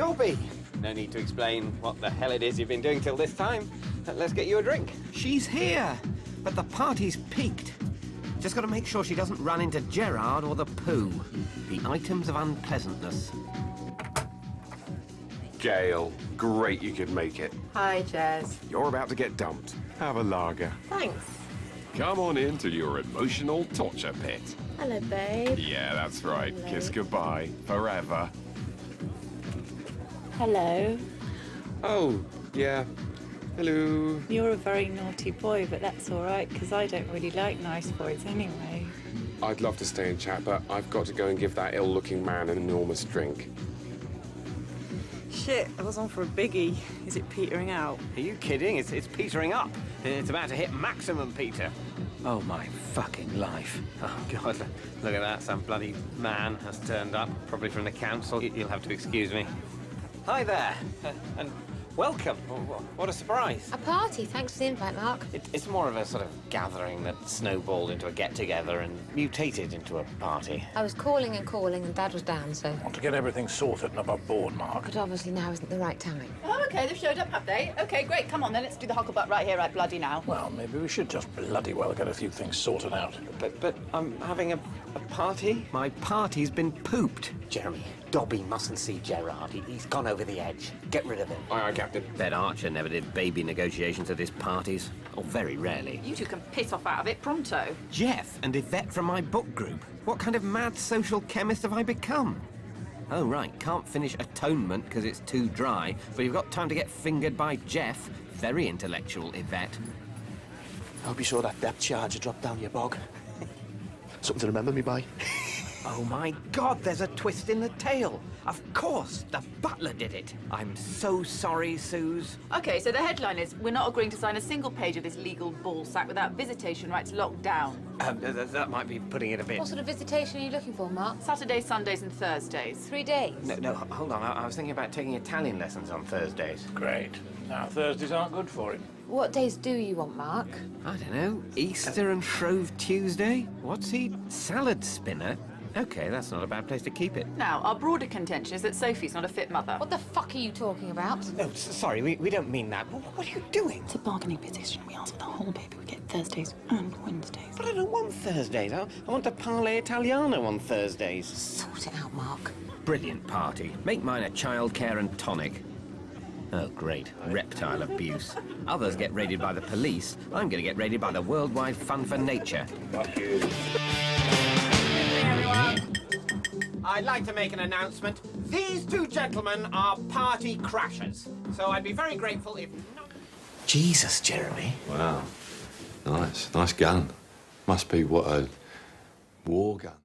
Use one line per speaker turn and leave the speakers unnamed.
Dobby! No need to explain what the hell it is you've been doing till this time. Let's get you a drink.
She's here, but the party's peaked. Just got to make sure she doesn't run into Gerard or the poo. The items of unpleasantness.
Gail, great you could make it.
Hi, Jez.
You're about to get dumped. Have a lager.
Thanks.
Come on into your emotional torture pit.
Hello, babe.
Yeah, that's right.
Hello.
Kiss goodbye. Forever.
Hello.
Oh, yeah. Hello.
You're a very naughty boy, but that's all right, because I don't really like nice boys anyway.
I'd love to stay and chat, but I've got to go and give that ill-looking man an enormous drink.
Shit, I was on for a biggie. Is it petering out?
Are you kidding? It's, it's petering up. It's about to hit maximum, Peter.
Oh, my fucking life.
Oh, God, look at that. Some bloody man has turned up, probably from the council. You'll have to excuse me. Hi there, uh, and welcome. Wh- wh- What a surprise.
A party, thanks for the invite, Mark.
It, it's more of a sort of gathering that snowballed into a get-together and mutated into a party.
I was calling and calling, and Dad was down, so.
Want to get everything sorted and above board, Mark.
But obviously now isn't the right time.
Oh, okay, they've showed up, have they? Okay, great. Come on then, let's do the hucklebutt right here, right bloody now.
Well, maybe we should just bloody well get a few things sorted out.
But, but I'm having a, a party?
My party's been pooped.
Jeremy, Dobby mustn't see Gerard. He, he's gone over the edge. Get rid of him.
Aye, aye, Captain.
Bet Archer never did baby negotiations at his parties. Or very rarely.
You two can piss off out of it pronto.
Jeff and Yvette from my book group. What kind of mad social chemist have I become? Oh, right, can't finish Atonement because it's too dry, but you've got time to get fingered by Jeff. Very intellectual, Yvette.
I hope you saw that depth charger drop down your bog. Something to remember me by.
Oh my god, there's a twist in the tale. Of course, the butler did it. I'm so sorry, Suze.
Okay, so the headline is We're not agreeing to sign a single page of this legal ball sack without visitation rights locked down.
Um, th- th- that might be putting it a bit...
What sort of visitation are you looking for, Mark?
Saturdays, Sundays, and Thursdays.
Three days.
No, no, hold on. I, I was thinking about taking Italian lessons on Thursdays.
Great. Now, Thursdays aren't good for him.
What days do you want, Mark?
I don't know, Easter and Shrove Tuesday? What's he? Salad spinner? Okay, that's not a bad place to keep it.
Now, our broader contention is that Sophie's not a fit mother.
What the fuck are you talking about?
No, sorry, we, we don't mean that. What, what are you doing?
It's a bargaining position. We ask for the whole baby. We get Thursdays and Wednesdays.
But I don't want Thursdays. I, I want a parley Italiano on Thursdays.
Sort it out, Mark.
Brilliant party. Make mine a childcare and tonic. Oh, great. Reptile abuse. Others get raided by the police. I'm going to get raided by the Worldwide Fund for Nature.
I'd like to make an announcement. These two gentlemen are party crashers. So I'd be very grateful if...
Jesus, Jeremy.
Wow. Nice. Nice gun. Must be what a war gun.